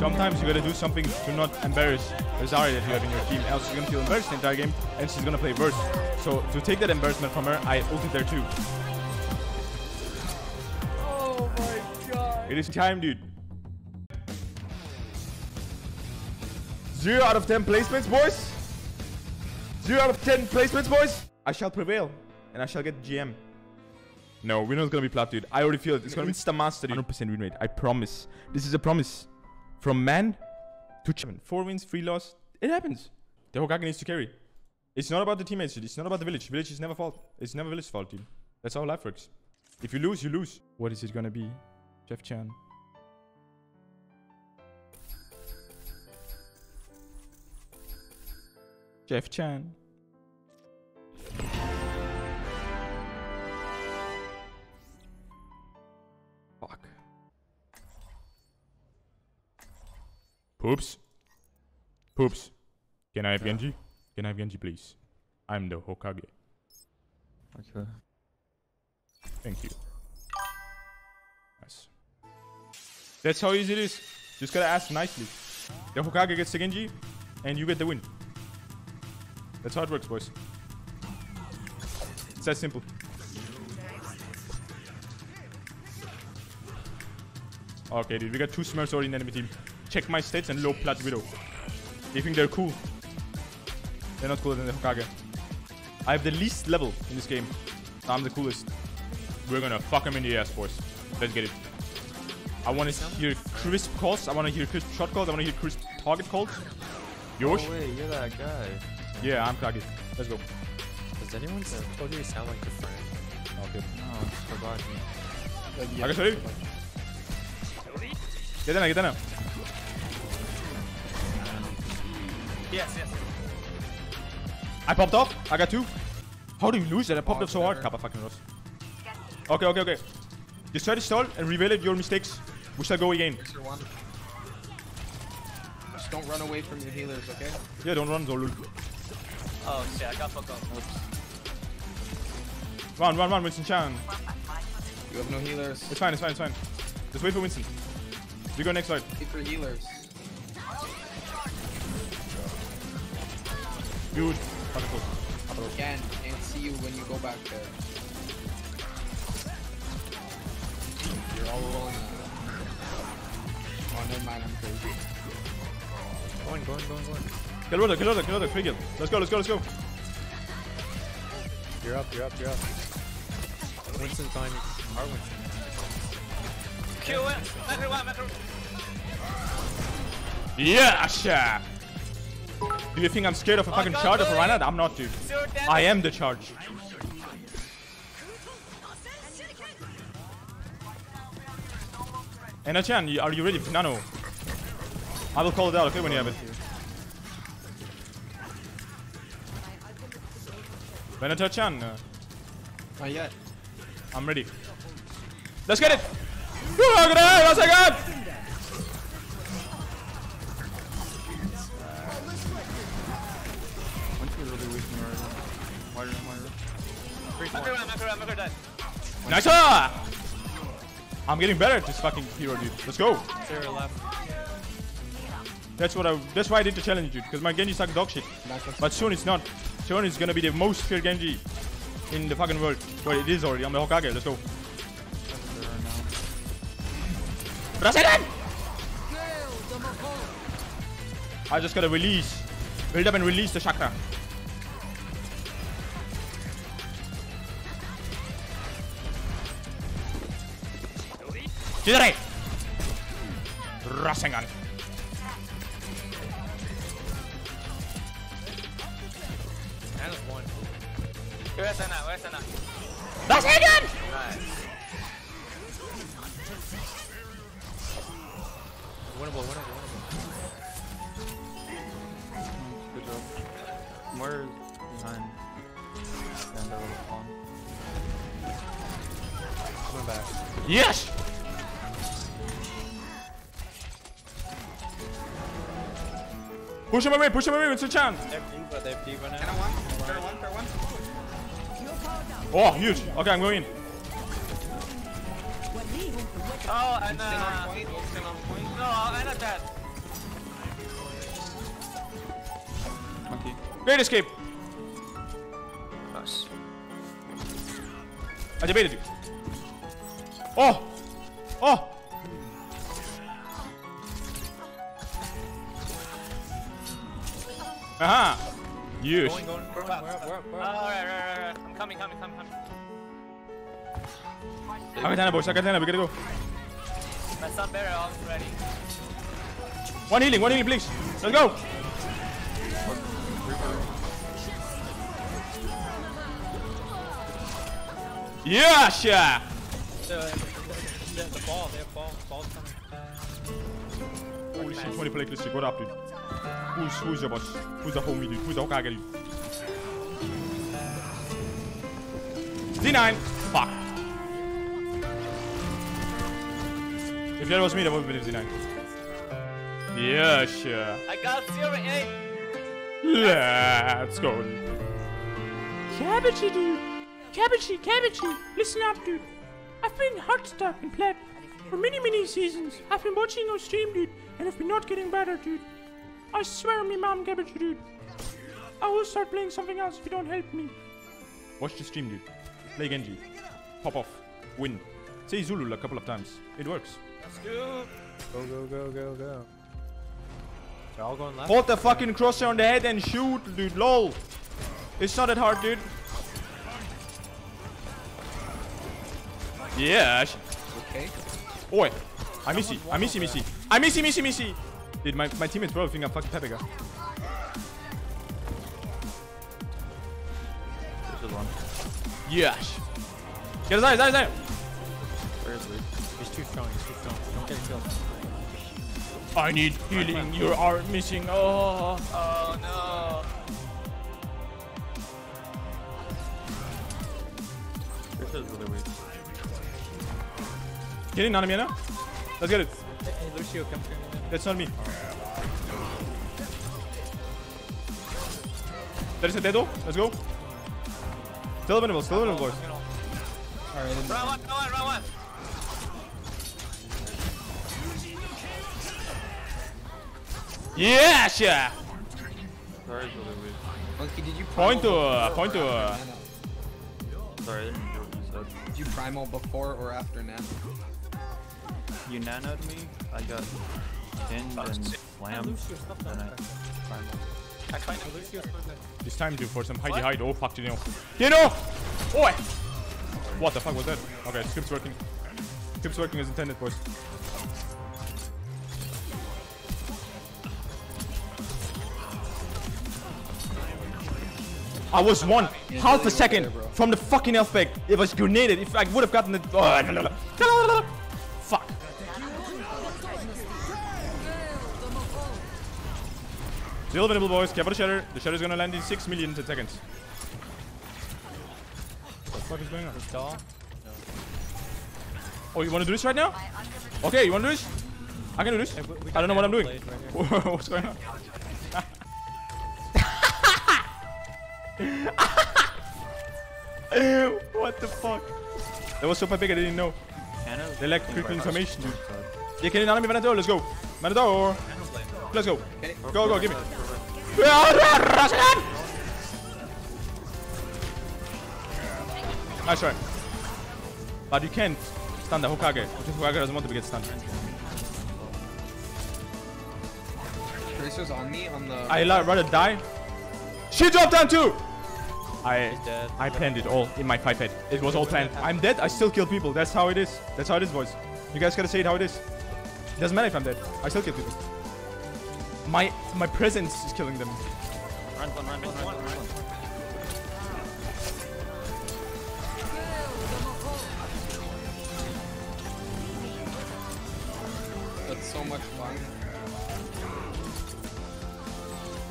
Sometimes you gotta do something to not embarrass the Zarya that you have in your team, else she's gonna feel embarrassed the entire game and she's gonna play worse. So to take that embarrassment from her, I ulted there too. Oh my god. It is time, dude. Zero out of ten placements, boys. Zero out of ten placements, boys. I shall prevail, and I shall get GM. No, we're not gonna be plat, dude. I already feel it. It's gonna be insta master, 100% win rate. I promise. This is a promise. From man to champion. Four wins, three loss. It happens. The Hokage needs to carry. It's not about the teammates. It's not about the village. Village is never fault. It's never village's fault, dude. That's how life works. If you lose, you lose. What is it gonna be? Jeff Chan. Jeff Chan. Poops. Poops. Can I have Genji? Can I have Genji, please? I'm the Hokage. Okay. Thank you. Nice. That's how easy it is. Just gotta ask nicely. The Hokage gets the Genji, and you get the win. That's how it works, boys. It's that simple. Okay, dude, we got two Smurfs already in the enemy team. Check my stats and low plat widow. They think they're cool. They're not cooler than the Hokage. I have the least level in this game. I'm the coolest. We're gonna fuck him in the ass, boys. Let's get it. I wanna hear crisp calls. I wanna hear crisp shot calls. I wanna hear crisp target calls. Yosh? Oh wait, you're that guy. Yeah, I'm Kage. Let's go. Does anyone s- oh, told you you sound like your friend? Okay. No, I just forgot me. I got you. Get in there, get in Yes, yes. I popped off. I got two. How do you lose that? I popped oh, off so hard. Kappa fucking lost. Okay, okay, okay. Just try to stall and revalidate your mistakes. We shall go again. Just don't run away from your healers, okay? Yeah, don't run, Zolul. Oh shit, I got fucked up. Run, run, run, Winston Chan. You have no healers. It's fine, it's fine, it's fine. Just wait for Winston. We go next side. Wait for healers. Dude. Fucking close. Again, can't see you when you go back there. You're all alone. Oh, never mind, I'm crazy. Go on, go on, go on, go on. Kill Rotor, kill Rotor, kill Rotor. Quick kill. Let's go, let's go, let's go. You're up, you're up, you're up. Winston's behind you. Our Winston. Kill it. Macro one, macro. Yeah, sha. Do you think I'm scared of a fucking go, charge of a go. Reinhardt? I'm not, dude. Zero. I am the charge. And Chan, are you ready for Nano? I will call it out, okay, when you have it. Venator Chan, uh, Not yet. I'm ready. Let's get it! Look at that! One dead. Nice! I'm getting better at this fucking hero, dude. Let's go! That's what I. That's why I did the challenge, dude. Because my Genji suck dog shit. But soon it's not. Soon it's gonna be the most feared Genji in the fucking world. Well, it is already. I'm the Hokage. Let's go. Rasengan! I just gotta release. Build up and release the chakra. Chidori! Rasengan. Ana's one. Where's Ana? Where's Ana? Rasengan! Push him away, push him away, it's a chance. Oh, huge. Okay, I'm going in. Oh, and uh, no, I'm not dead. Okay. Great escape. Nice. I debated you. Oh! Oh! Uh-huh. Aha! Yes. Going, going, going. Wow. Where, where, where? Alright, oh, right, right, right. I'm coming, coming, coming, coming. I got Tana, boys. I. We gotta go. My son better all ready. One healing, one healing, please. Let's go. Yes! Yeah! The, the, the ball, they have ball. Ball's coming. Holy shit, 20 play Christian. What up, dude? Who's, who's your boss? Who's the homie, dude? Who's the Hokage, dude? Z9! Fuck. If that was me, that would have been Z9. Yeah, yeah. I got zero eight. Let's go. Kabaji, dude. Kabaji, Kabaji. Listen up, dude. I've been hot stuck in plat for many, many seasons. I've been watching your stream, dude, and I've been not getting better, dude. I swear on me, mom, Kabaji, dude. I will start playing something else if you don't help me. Watch the stream, dude. Play Genji. Pop off. Win. Say Zulu a couple of times. It works. Let's go. Go, go, go, go, go. They're all going left. Hold the fucking crosshair on the head and shoot, dude. LOL. It's not that hard, dude. Yeah. sh- Okay. Oi. I miss you. I miss you, missy. I miss you, missy, missy. Dude, my, my teammates probably think I'm fucking Pepega. This is one. Yes. Get his eyes, eyes, eyes. Where is Luke? He's too strong. He's too strong. Don't get killed. I need healing. You are missing. Oh. Oh no. This is really weak. Get in, Nanamiana. Let's get it. Hey, hey Lucio, come here. That's not me. There is a dedo. Let's go. Still winnable, still winnable, boys. Alright, and Round one, round one, round one. Yes, yeah. Sorry, is really weak. Monkey, did you Point to, uh, point to, after uh. Sorry, I didn't hear what you said. Did you primal before or after nano? You nanoed me. I got pinned and slammed. Lucio, stop Then I that. primal. I find a It's time to for some hidey hide. Oh fuck, Dino. Dino! Oi! What the fuck was that? Okay, script's working. Script's working as intended, boys. I was one half a second from the fucking elf back. It was grenaded. If I would have gotten it. Oh, Still winnable, boys. Care for the shatter. The shatter is gonna land in 6 million seconds. What the fuck is going on? Doll? Oh, you wanna do this right now? Okay, you wanna do this? I can do this. Hey, we- we I don't know what I'm doing. right. What's going on? what the fuck? That was super big I didn't know. Nano? They lack Thing critical information, dude. outside. Yeah, can you not me Venador? Let's go. Venador. Let's go. Go, go, give me. Nice try. But you can't stun the Hokage, because Hokage doesn't want to get stunned. Tracer's on me on the. I la- rather die. She dropped down too! I dead. I planned it all in my five head. It was all planned. I'm dead, I still kill people. That's how it is. That's how it is, boys. You guys gotta say it how it is. Doesn't matter if I'm dead. I still kill people. My my presence is killing them. Run, run, run, run, run, run. That's so much fun.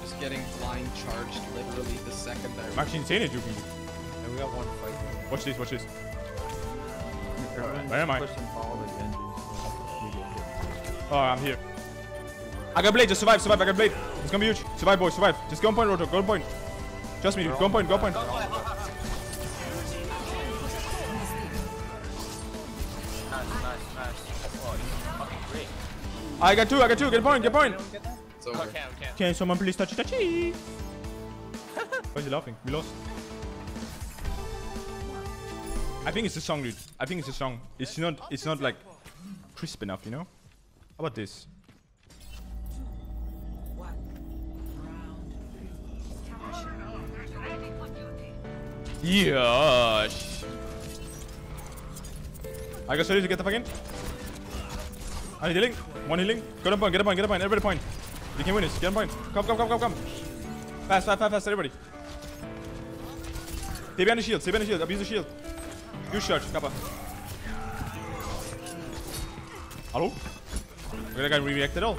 Just getting blind charged literally the second I'm actually insane at juking. And we got one fight. Watch this, watch this. Where am I? pushing all the Genjis. so we get hit. Oh, I'm here. I got blade, just survive, survive, I got blade. It's gonna be huge. Survive, boys, survive. Just go on point, Roto, go on point. Trust me, dude. Go on point, go on point. Nice, nice. Oh, you're fucking great. I got two, I got two. Get point, get point. It's over. Okay, okay. Can someone please touch touchy? Why is he laughing? We lost. I think it's a song, dude. I think it's a song. It's not. It's not like crisp enough, you know. How about this? Yes. I got ready to get the fuck in. I need healing. One healing. Get a point. Get a point. Get a point. Everybody point. You can win this. Get a point. Come, come, come, come, come. Fast, fast, fast, fast. Everybody. Stay behind the shield. Stay behind the shield. Abuse the shield. Use charge. Kappa. Hello? Look at that guy react at all.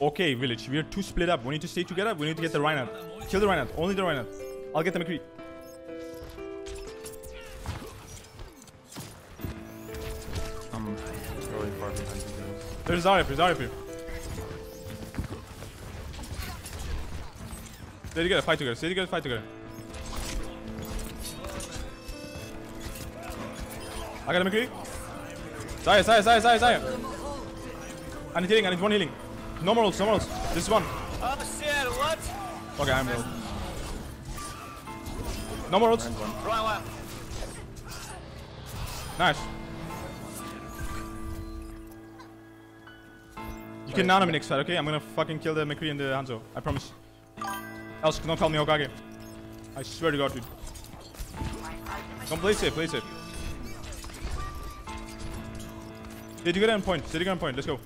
Okay, village. We are too split up. We need to stay together. We need to get the Reinhardt. Kill the Reinhardt. Only the Reinhardt. I'll get the McCree. I'm really far behind you guys. There's Zarya. There's Zarya here. Stay together. Fight together. Stay together. Fight together. I got a McCree. Zarya, Zarya, Zarya, Zarya, Zarya. I need healing. I need one healing. No more ults. No more ults. This one. Okay, I'm real. No more ults. Nice. You can nano me next fight, okay? I'm gonna fucking kill the McCree and the Hanzo. I promise. Else, don't call me Hokage. I swear to God, dude. Don't play safe, play safe. Did you get on point? Did you get on point? Let's go.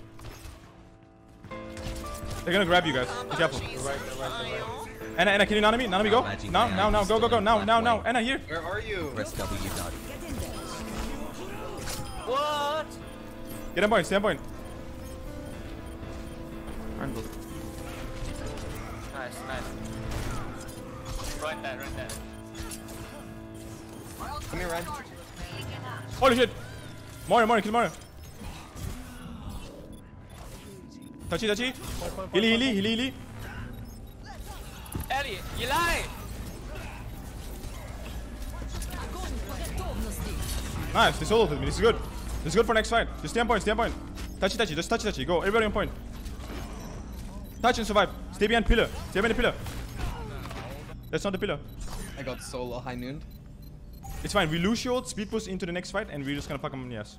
They're gonna grab you guys. Be careful. Ana, Ana, can you nano me? Nano me, go. Now, now, now, go, go, go. Now, now, now. Ana, here. Where are you? Press W dot. What? Get on point, stay on point. I'm. Nice, nice. Right there, right there. Come here, Ryan. Holy shit! Mario, Mario, kill Mario. Touchy, touchy. Hilly, hilly, hilly, hilly. Ellie, you lie! Nice, they soloed me. This is good. This is good for next fight. Just stay on point, stay on point. Touchy, touchy, just touchy, touchy. Go, everybody on point. Touch and survive. Stay behind pillar. Stay behind the pillar. That's not the pillar. I got solo high noon. It's fine. We lose your ult, speed boost into the next fight, and we're just gonna fuck them in the ass.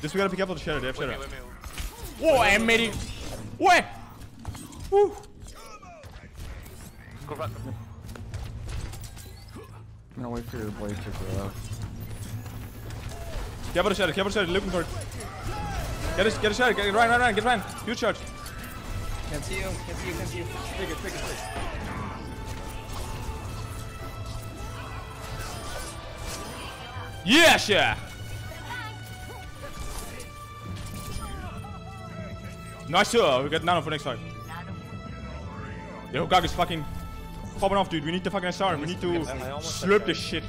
Just we gotta be careful of the shadow. They have Wait, shadow. wait, wait. Whoa, I'm ready. What? Woo. Go back. I'm gonna wait for your blade to grow up. Careful of the shadow. Careful of the shadow. Looking for it. Get it, get a shadow. Get Ryan, Ryan, Ryan. Get Ryan. Huge charge. Can't see you. Can't see you. Can't see you. Take it. Take it. Take it. Yeah, yeah. Nice, sir. We got nano for next fight. Yo, Gag is fucking popping off, dude. We need to fucking SR. We need to slurp this shit.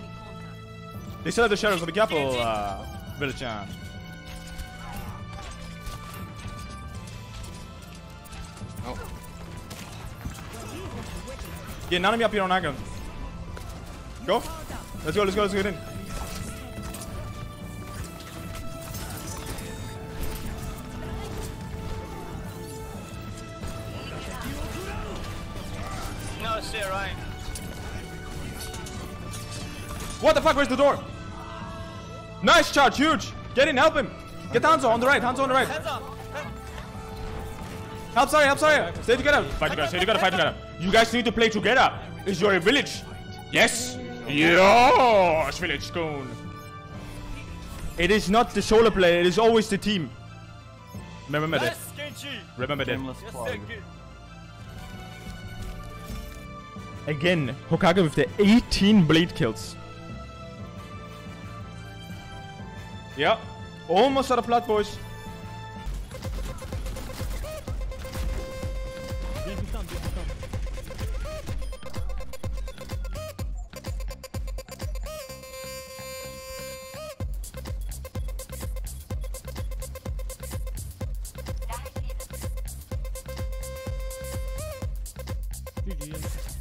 They still have the shadows, so the careful, uh, Village. Uh. Oh. Yeah, none of me up here on Agon. Go. Let's go, let's go, let's get in. Shit, Ryan. What the fuck? Where's the door? Nice charge, huge. Get in, help him. Get Hanzo on the right, Hanzo on the right. Help, sorry, help, sorry. Stay together. Fight together, stay together, fight together. You guys need to play together. It's your village. Yes. Yes, village stone. It is not the solo player, it is always the team. Remember that. Remember that. Again, Hokage with the 18 blade kills. Yeah. Almost out of blood, boys. GG.